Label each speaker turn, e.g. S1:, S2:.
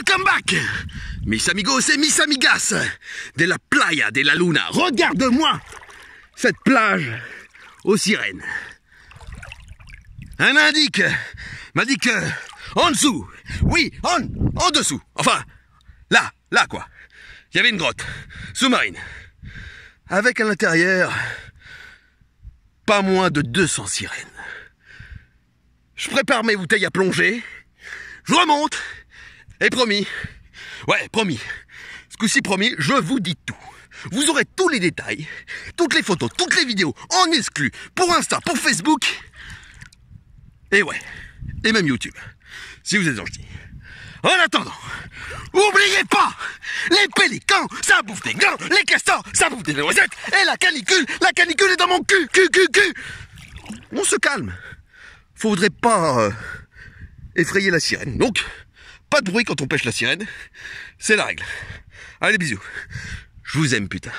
S1: Welcome back Mis amigos et mis amigas de la playa de la luna. Regarde-moi cette plage aux sirènes. Un indique m'a dit que en dessous, oui, en, en dessous, enfin, là, là quoi, il y avait une grotte sous-marine avec à l'intérieur pas moins de 200 sirènes. Je prépare mes bouteilles à plonger, je remonte, et promis, ouais, promis, ce coup-ci promis, je vous dis tout. Vous aurez tous les détails, toutes les photos, toutes les vidéos en exclu pour Insta, pour Facebook, et ouais, et même YouTube, si vous êtes gentil. En attendant, oubliez pas, les pélicans, ça bouffe des glands, les castors, ça bouffe des noisettes, et la canicule, la canicule est dans mon cul, cul, cul, cul. On se calme. Faudrait pas euh, effrayer la sirène. Donc, pas de bruit quand on pêche la sirène. C'est la règle. Allez, bisous. Je vous aime, putain.